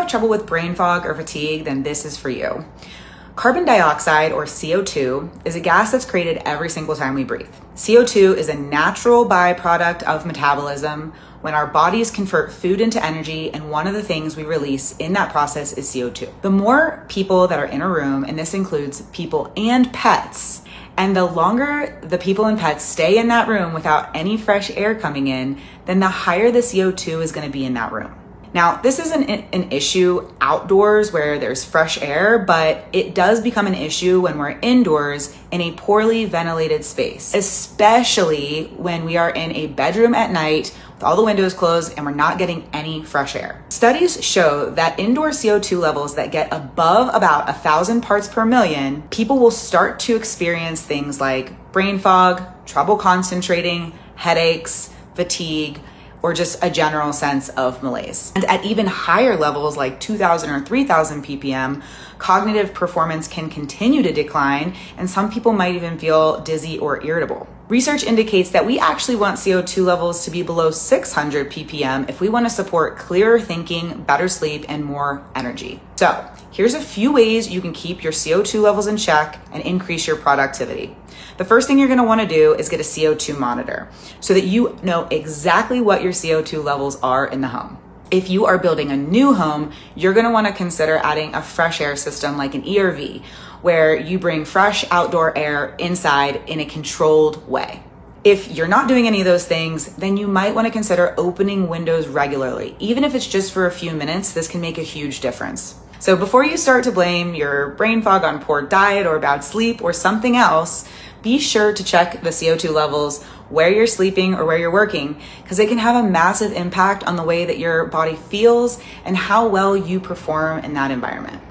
have trouble with brain fog or fatigue, then this is for you. Carbon dioxide, or CO2, is a gas that's created every single time we breathe. CO2 is a natural byproduct of metabolism when our bodies convert food into energy, and one of the things we release in that process is CO2. The more people that are in a room, and this includes people and pets, and the longer the people and pets stay in that room without any fresh air coming in, then the higher the CO2 is going to be in that room. Now, this isn't an issue outdoors where there's fresh air, but it does become an issue when we're indoors in a poorly ventilated space, especially when we are in a bedroom at night with all the windows closed and we're not getting any fresh air. Studies show that indoor CO2 levels that get above about a thousand parts per million, people will start to experience things like brain fog, trouble concentrating, headaches, fatigue, or just a general sense of malaise. And at even higher levels, like 2000 or 3000 ppm, cognitive performance can continue to decline, and some people might even feel dizzy or irritable. Research indicates that we actually want CO2 levels to be below 600 ppm if we want to support clearer thinking, better sleep, and more energy. So, here's a few ways you can keep your CO2 levels in check and increase your productivity. The first thing you're gonna wanna do is get a CO2 monitor so that you know exactly what your CO2 levels are in the home. If you are building a new home, you're gonna wanna consider adding a fresh air system like an ERV, where you bring fresh outdoor air inside in a controlled way. If you're not doing any of those things, then you might want to consider opening windows regularly. Even if it's just for a few minutes, this can make a huge difference. So before you start to blame your brain fog on poor diet or bad sleep or something else, be sure to check the CO2 levels where you're sleeping or where you're working because it can have a massive impact on the way that your body feels and how well you perform in that environment.